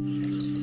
Thanks.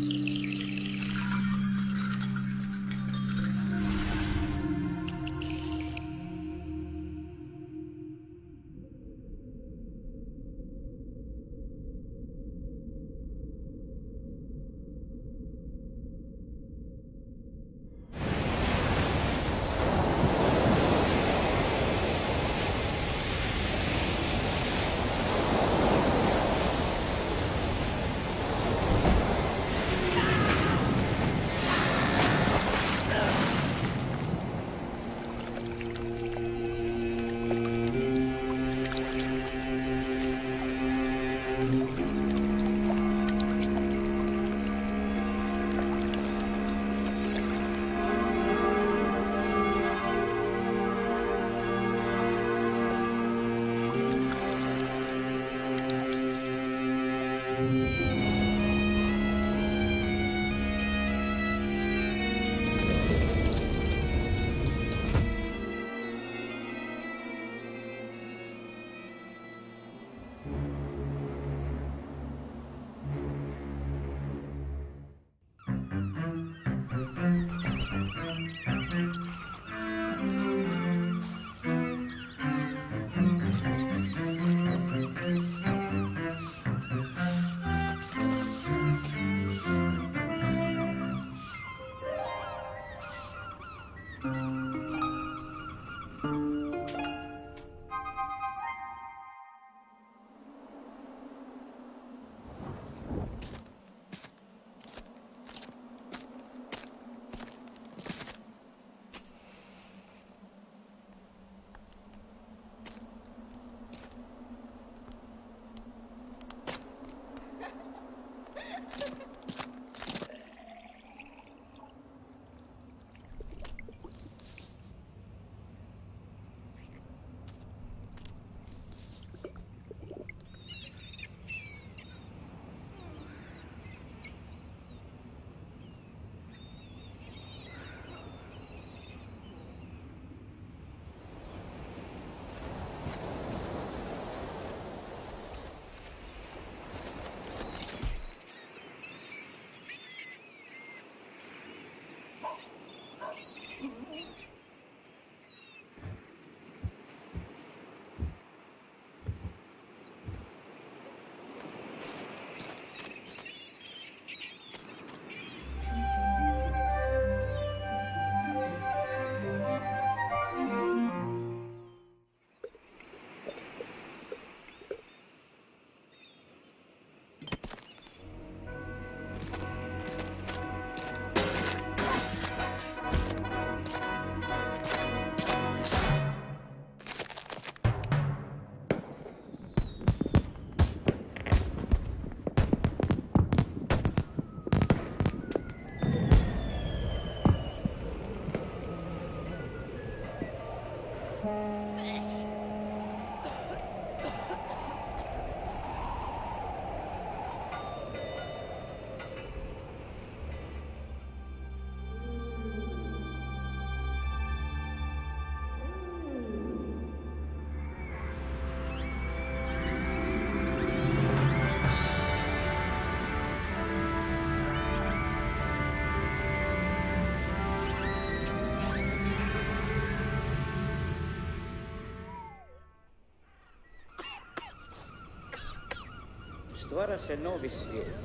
stvara se novi svijet.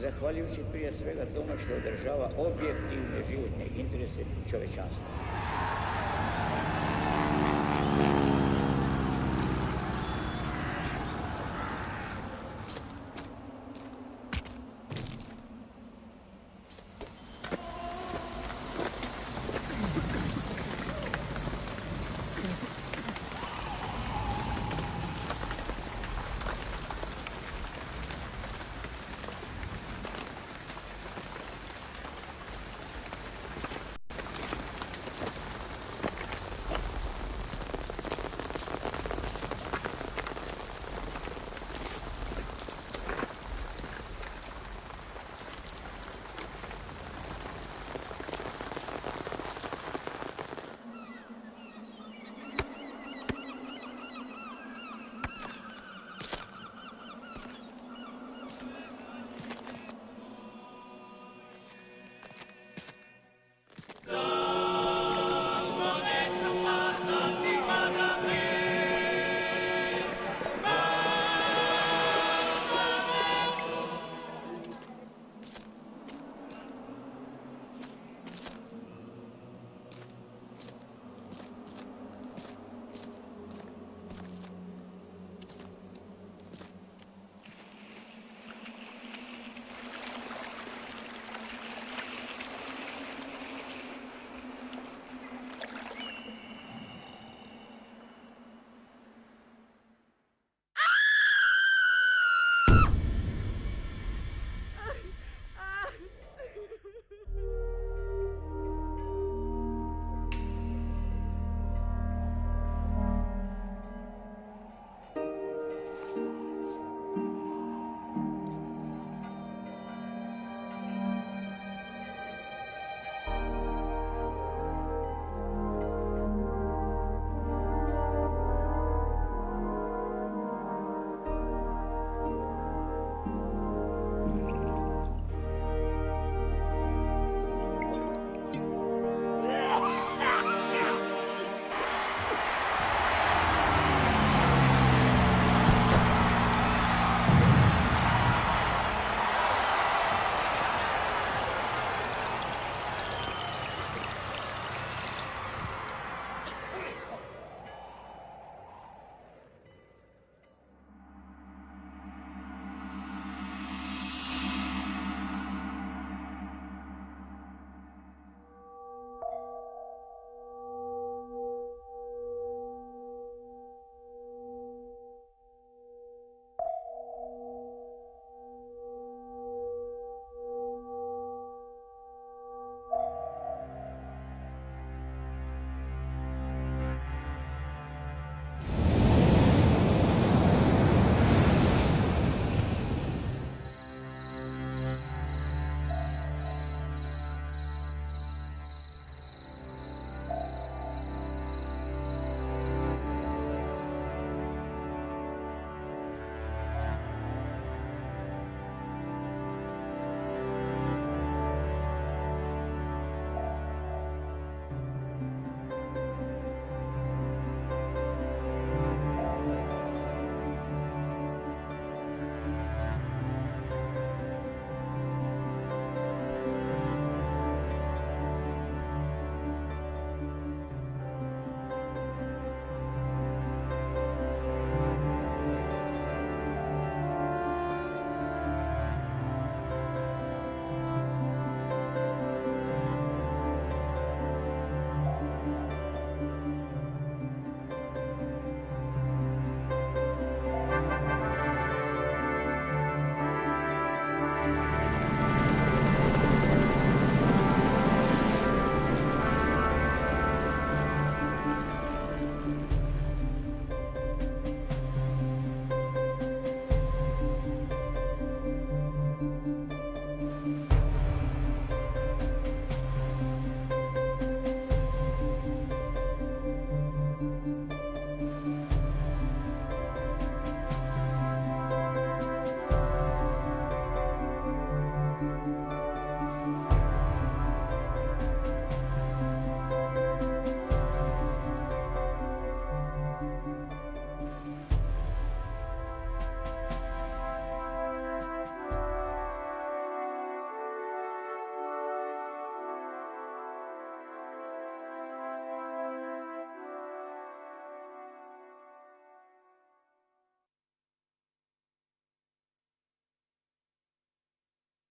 Zahvaljujući prije svega tome što održava objektivne životne interese čovečanstva.